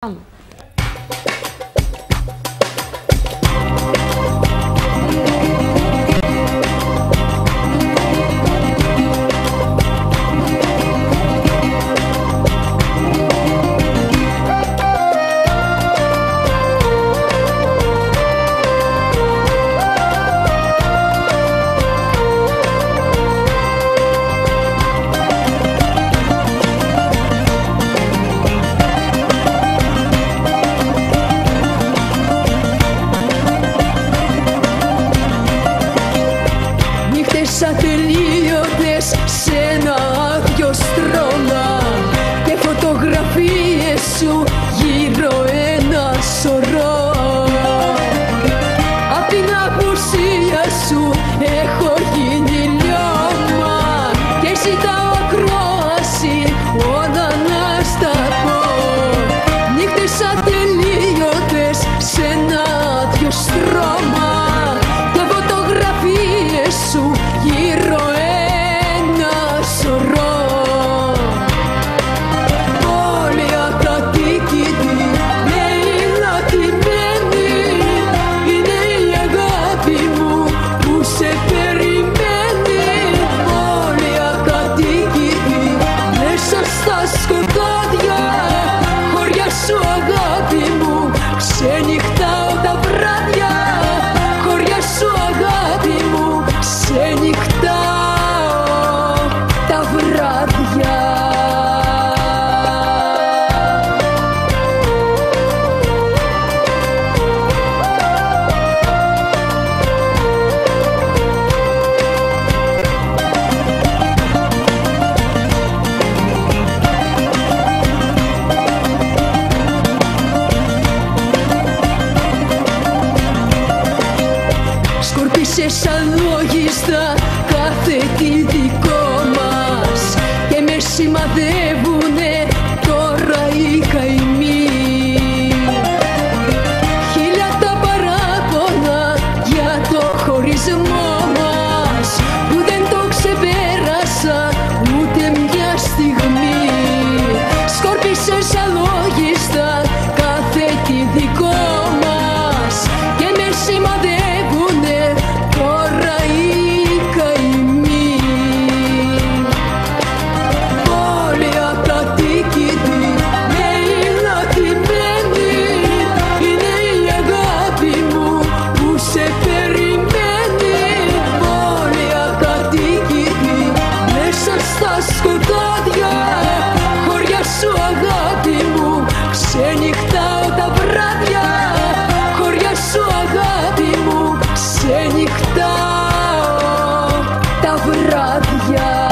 嗯。Σαν τελείωτες σε ένα άδειο στρώμα Και φωτογραφίες σου γύρω ένα σωρό. Απ' την απουσία σου έχω γίνει mi roe Σκορπίσες σαν λογιστά κάθε τι δικό this. никто, там рад я.